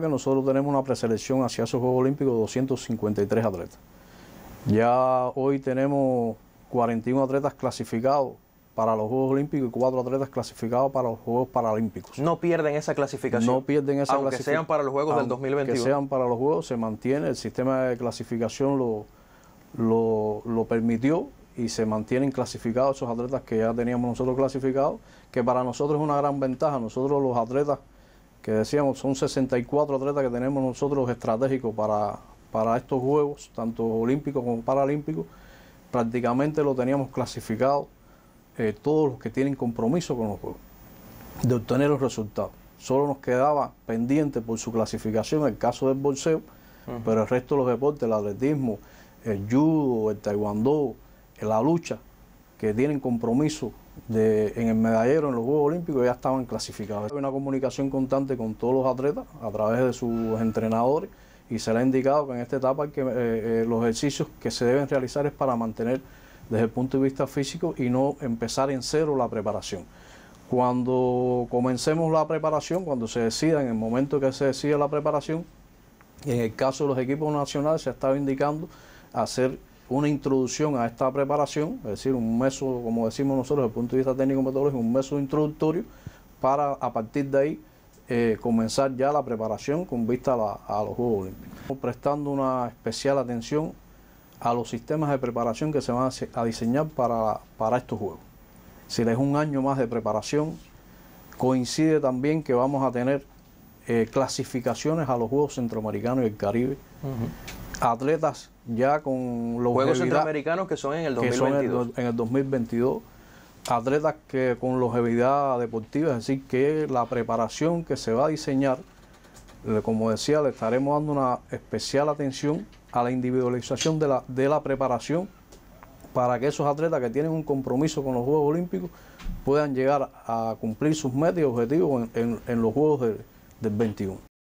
que nosotros tenemos una preselección hacia esos Juegos Olímpicos de 253 atletas. Ya hoy tenemos 41 atletas clasificados para los Juegos Olímpicos y cuatro atletas clasificados para los Juegos Paralímpicos. No pierden esa clasificación. No pierden esa Aunque sean para los Juegos del 2021. Que sean para los Juegos, se mantiene, el sistema de clasificación lo, lo, lo permitió y se mantienen clasificados esos atletas que ya teníamos nosotros clasificados, que para nosotros es una gran ventaja. Nosotros los atletas que decíamos son 64 atletas que tenemos nosotros estratégicos para, para estos Juegos, tanto olímpicos como paralímpicos, prácticamente lo teníamos clasificado eh, todos los que tienen compromiso con los Juegos, de obtener los resultados. Solo nos quedaba pendiente por su clasificación el caso del bolseo, pero el resto de los deportes, el atletismo, el judo, el taekwondo, la lucha, que tienen compromiso de, en el medallero, en los Juegos Olímpicos, ya estaban clasificados. Hay una comunicación constante con todos los atletas a través de sus entrenadores y se le ha indicado que en esta etapa que, eh, eh, los ejercicios que se deben realizar es para mantener desde el punto de vista físico y no empezar en cero la preparación. Cuando comencemos la preparación, cuando se decida, en el momento que se decida la preparación, en el caso de los equipos nacionales se ha estado indicando hacer una introducción a esta preparación, es decir, un método, como decimos nosotros desde el punto de vista técnico-metodológico, un método introductorio para a partir de ahí eh, comenzar ya la preparación con vista a, los Juegos Olímpicos. Prestando una especial atención a los sistemas de preparación que se van a, diseñar para, para estos Juegos. Si es un año más de preparación, coincide también que vamos a tener eh, clasificaciones a los Juegos Centroamericanos y el Caribe. Atletas ya con los Juegos Centroamericanos que son en el 2022. en, el, 2022. Atletas que con longevidad deportiva, es decir, que la preparación que se va a diseñar, como decía, le estaremos dando una especial atención a la individualización de la, de la preparación para que esos atletas que tienen un compromiso con los Juegos Olímpicos puedan llegar a cumplir sus metas y objetivos en, los Juegos del 21.